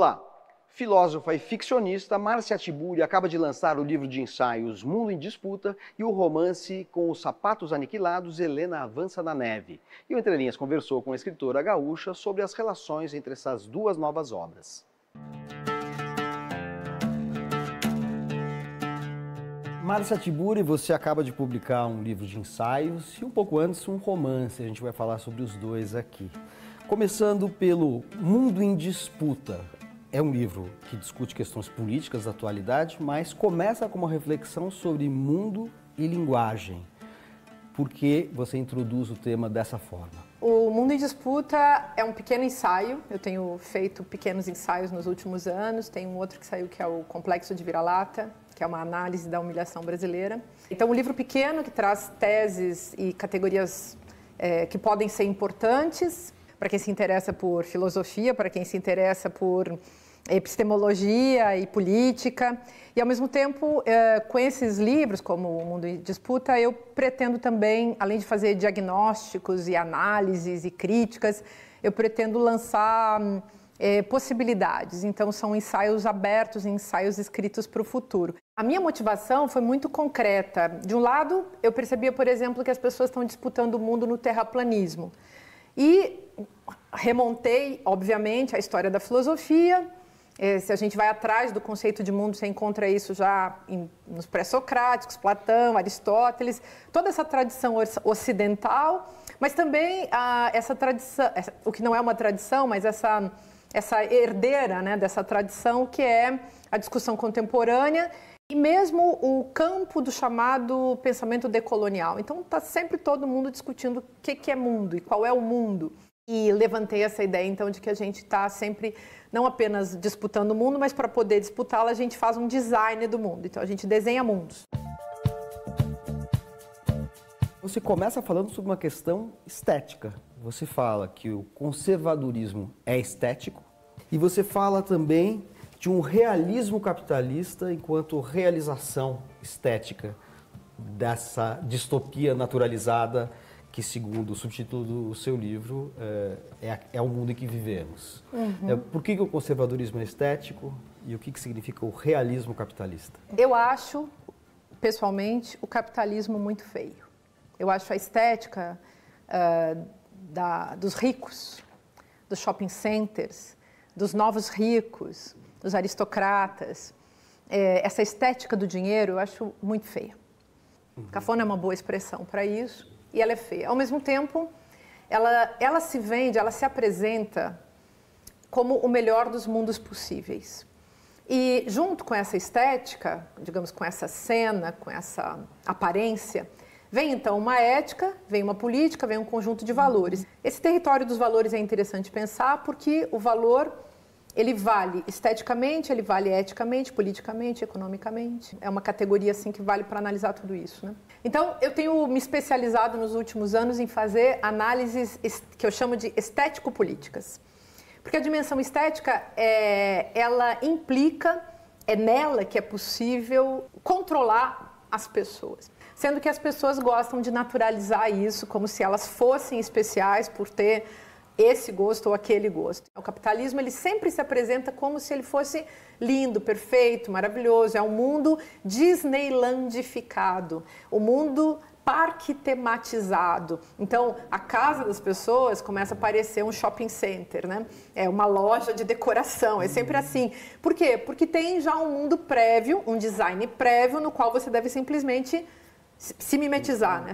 Olá! Filósofa e ficcionista, Márcia Tiburi acaba de lançar o livro de ensaios Mundo em Disputa e o romance Com os Sapatos Aniquilados, Helena Avança na Neve. E o Entre Linhas conversou com a escritora gaúcha sobre as relações entre essas duas novas obras. Márcia Tiburi, você acaba de publicar um livro de ensaios e um pouco antes um romance. A gente vai falar sobre os dois aqui. Começando pelo Mundo em Disputa. É um livro que discute questões políticas da atualidade, mas começa com uma reflexão sobre mundo e linguagem. Por que você introduz o tema dessa forma? O Mundo em Disputa é um pequeno ensaio. Eu tenho feito pequenos ensaios nos últimos anos. Tem um outro que saiu que é o Complexo de Vira-Lata, que é uma análise da humilhação brasileira. Então, um livro pequeno que traz teses e categorias é, que podem ser importantes para quem se interessa por filosofia, para quem se interessa por epistemologia e política. E, ao mesmo tempo, eh, com esses livros, como O Mundo em Disputa, eu pretendo também, além de fazer diagnósticos e análises e críticas, eu pretendo lançar é, possibilidades. Então, são ensaios abertos, ensaios escritos para o futuro. A minha motivação foi muito concreta. De um lado, eu percebia, por exemplo, que as pessoas estão disputando o mundo no terraplanismo. E remontei, obviamente, a história da filosofia. É, se a gente vai atrás do conceito de mundo, você encontra isso já em, nos pré-socráticos, Platão, Aristóteles, toda essa tradição ocidental, mas também ah, essa tradição, essa, o que não é uma tradição, mas essa, essa herdeira né, dessa tradição, que é a discussão contemporânea e mesmo o campo do chamado pensamento decolonial. Então, está sempre todo mundo discutindo o que, que é mundo e qual é o mundo. E levantei essa ideia, então, de que a gente está sempre não apenas disputando o mundo, mas para poder disputá-lo, a gente faz um design do mundo. Então, a gente desenha mundos. Você começa falando sobre uma questão estética. Você fala que o conservadorismo é estético e você fala também de um realismo capitalista enquanto realização estética dessa distopia naturalizada que, segundo o subtítulo do seu livro, é, é, é o mundo em que vivemos. Uhum. É, por que, que, o conservadorismo é estético e o que, que significa o realismo capitalista? Eu acho, pessoalmente, o capitalismo muito feio. Eu acho a estética uh, da, dos ricos, dos shopping centers, dos novos ricos, dos aristocratas, é, essa estética do dinheiro eu acho muito feia. Uhum. Cafona é uma boa expressão para isso e ela é feia. Ao mesmo tempo, ela, ela se vende, ela se apresenta como o melhor dos mundos possíveis. E junto com essa estética, digamos, com essa cena, com essa aparência, vem então uma ética, vem uma política, vem um conjunto de valores. Esse território dos valores é interessante pensar porque o valor ele vale esteticamente, ele vale eticamente, politicamente, economicamente. É uma categoria assim que vale para analisar tudo isso, né? Então, eu tenho me especializado nos últimos anos em fazer análises que eu chamo de estético-políticas. Porque a dimensão estética, é, ela implica, é nela que é possível controlar as pessoas. Sendo que as pessoas gostam de naturalizar isso como se elas fossem especiais por ter esse gosto ou aquele gosto. O capitalismo ele sempre se apresenta como se ele fosse lindo, perfeito, maravilhoso. É um mundo Disneylandificado, o um mundo parque tematizado. Então, a casa das pessoas começa a parecer um shopping center, né? É uma loja de decoração, é sempre assim. Por quê? Porque tem já um mundo prévio, um design prévio no qual você deve simplesmente se mimetizar, né?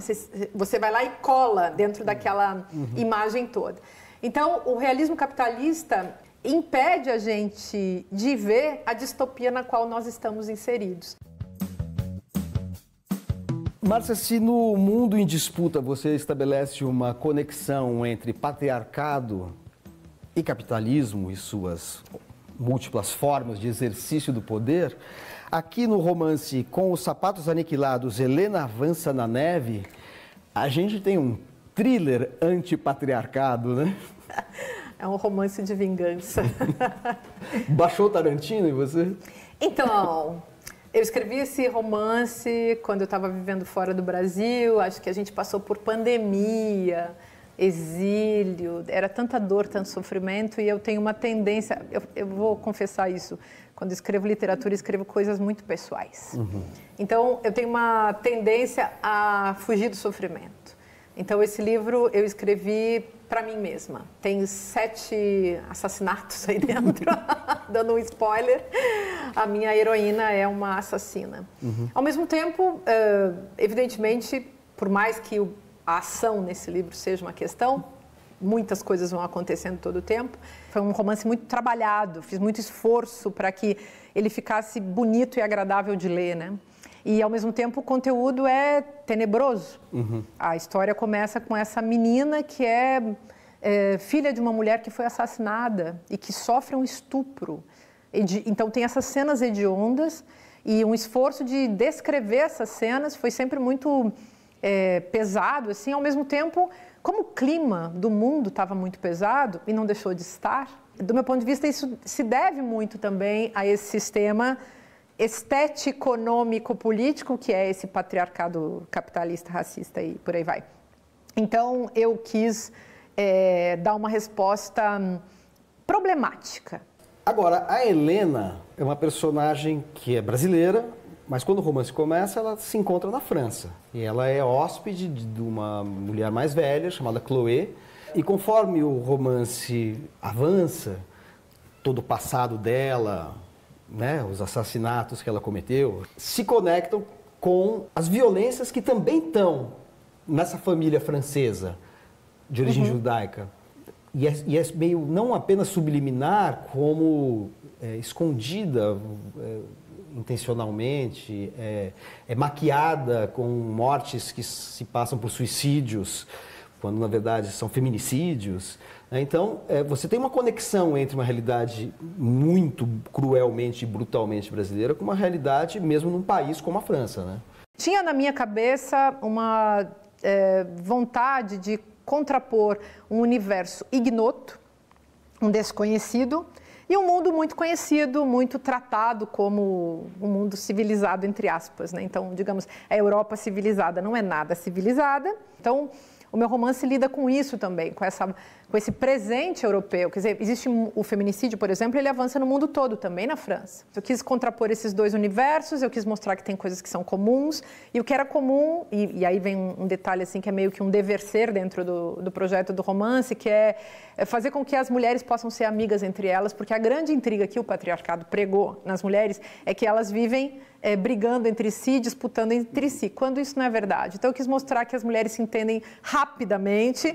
Você vai lá e cola dentro daquela uhum. imagem toda. Então, o realismo capitalista impede a gente de ver a distopia na qual nós estamos inseridos. Márcia, se no mundo em disputa você estabelece uma conexão entre patriarcado e capitalismo e suas múltiplas formas de exercício do poder, aqui no romance Com os Sapatos Aniquilados, Helena Avança na Neve, a gente tem um thriller antipatriarcado, né? É um romance de vingança. Baixou Tarantino em você? Então, eu escrevi esse romance quando eu estava vivendo fora do Brasil. Acho que a gente passou por pandemia, exílio, era tanta dor, tanto sofrimento, e eu tenho uma tendência, eu, eu vou confessar isso, quando escrevo literatura, escrevo coisas muito pessoais. Uhum. Então, eu tenho uma tendência a fugir do sofrimento. Então, esse livro eu escrevi para mim mesma. Tem sete assassinatos aí dentro, dando um spoiler. A minha heroína é uma assassina. Uhum. Ao mesmo tempo, evidentemente, por mais que a ação nesse livro seja uma questão, muitas coisas vão acontecendo todo o tempo. Foi um romance muito trabalhado, fiz muito esforço para que ele ficasse bonito e agradável de ler, né? E ao mesmo tempo o conteúdo é tenebroso. Uhum. A história começa com essa menina que é, é, filha de uma mulher que foi assassinada e que sofre um estupro. Então tem essas cenas hediondas e um esforço de descrever essas cenas foi sempre muito é, pesado, assim, ao mesmo tempo, como o clima do mundo estava muito pesado e não deixou de estar, do meu ponto de vista, isso se deve muito também a esse sistema estético, econômico, político, que é esse patriarcado capitalista, racista e por aí vai. Então, eu quis é, dar uma resposta hum, problemática. Agora, a Helena é uma personagem que é brasileira, mas quando o romance começa, ela se encontra na França. E ela é hóspede de uma mulher mais velha, chamada Chloé. E conforme o romance avança, todo o passado dela, né, os assassinatos que ela cometeu, se conectam com as violências que também estão nessa família francesa de origem uhum. judaica. E é, e é, meio não apenas subliminar, como é, escondida. É, intencionalmente, é, é maquiada com mortes que se passam por suicídios, quando na verdade são feminicídios. Né? Então, é, você tem uma conexão entre uma realidade muito cruelmente e brutalmente brasileira com uma realidade mesmo num país como a França. Né? Tinha na minha cabeça uma é, vontade de contrapor um universo ignoto, um desconhecido, e um mundo muito conhecido, muito tratado como um mundo civilizado, entre aspas. Né? Então, digamos, a Europa civilizada não é nada civilizada. Então, o meu romance lida com isso também, com essa com esse presente europeu. Quer dizer, existe o feminicídio, por exemplo, ele avança no mundo todo, também na França. Eu quis contrapor esses dois universos, eu quis mostrar que tem coisas que são comuns, e o que era comum, e, e aí vem um detalhe assim que é meio que um dever ser dentro do, do projeto do romance, que é, é fazer com que as mulheres possam ser amigas entre elas, porque a grande intriga que o patriarcado pregou nas mulheres é que elas vivem é, brigando entre si, disputando entre si, quando isso não é verdade. Então eu quis mostrar que as mulheres se entendem rapidamente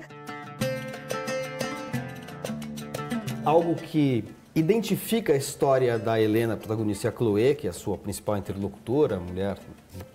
algo que identifica a história da Helena, protagonista, e a Chloe, que é a sua principal interlocutora, a mulher,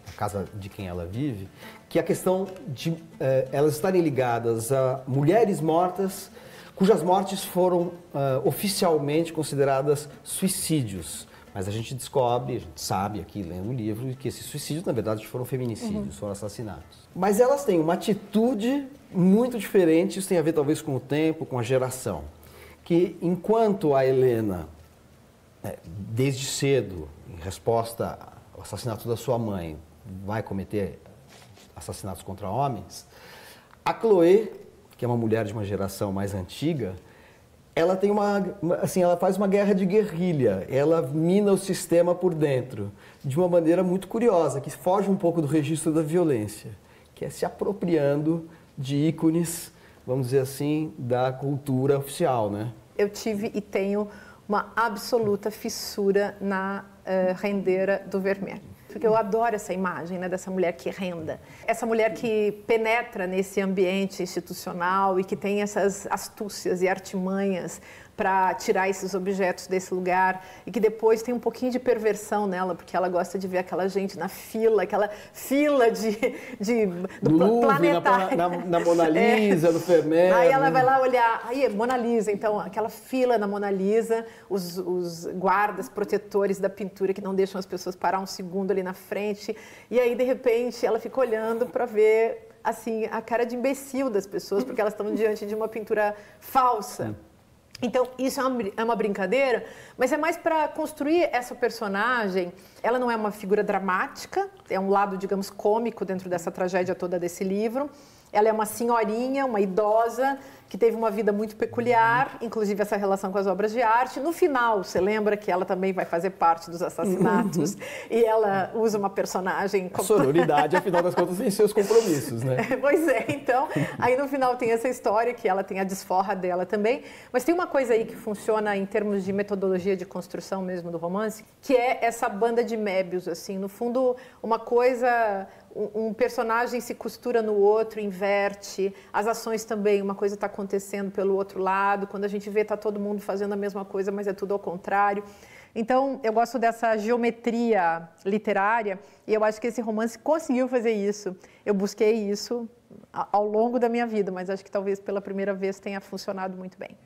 a casa de quem ela vive, que é a questão de eh, elas estarem ligadas a mulheres mortas cujas mortes foram eh, oficialmente consideradas suicídios. Mas a gente descobre, a gente sabe aqui lendo o livro, que esses suicídios, na verdade, foram feminicídios, uhum. foram assassinatos. Mas elas têm uma atitude muito diferente, isso tem a ver talvez com o tempo, com a geração que enquanto a Helena, é, desde cedo, em resposta ao assassinato da sua mãe, vai cometer assassinatos contra homens, a Chloe, que é uma mulher de uma geração mais antiga, ela tem uma, assim, ela faz uma guerra de guerrilha, ela mina o sistema por dentro, de uma maneira muito curiosa, que foge um pouco do registro da violência, que é se apropriando de ícones vamos dizer assim, da cultura oficial, né? Eu tive e tenho uma absoluta fissura na uh, rendeira do vermelho. Porque eu adoro essa imagem né, dessa mulher que renda. Essa mulher que penetra nesse ambiente institucional e que tem essas astúcias e artimanhas para tirar esses objetos desse lugar e que depois tem um pouquinho de perversão nela, porque ela gosta de ver aquela gente na fila, aquela fila de, de do no planetário. Na, na, na Mona Lisa, é. no Vermeer. Aí ela vai lá olhar, aí Mona Lisa, então aquela fila na Mona Lisa, os, os guardas protetores da pintura que não deixam as pessoas parar um segundo ali na frente, e aí de repente ela fica olhando para ver assim a cara de imbecil das pessoas, porque elas estão diante de uma pintura falsa. Então, isso é uma, é uma brincadeira, mas é mais para construir essa personagem. Ela não é uma figura dramática, é um lado, digamos, cômico dentro dessa tragédia toda desse livro. Ela é uma senhorinha, uma idosa, que teve uma vida muito peculiar, inclusive essa relação com as obras de arte. No final, você lembra que ela também vai fazer parte dos assassinatos uhum. e ela usa uma personagem. A sororidade, afinal das contas, tem seus compromissos, né? pois é, então, aí no final tem essa história que ela tem a desforra dela também, mas tem uma coisa aí que funciona em termos de metodologia de construção mesmo do romance, que é essa banda de Mébios, assim, no fundo, uma coisa um personagem se costura no outro, inverte, as ações também, uma coisa está acontecendo pelo outro lado, quando a gente vê está todo mundo fazendo a mesma coisa, mas é tudo ao contrário. Então, eu gosto dessa geometria literária e eu acho que esse romance conseguiu fazer isso. Eu busquei isso ao longo da minha vida, mas acho que talvez pela primeira vez tenha funcionado muito bem.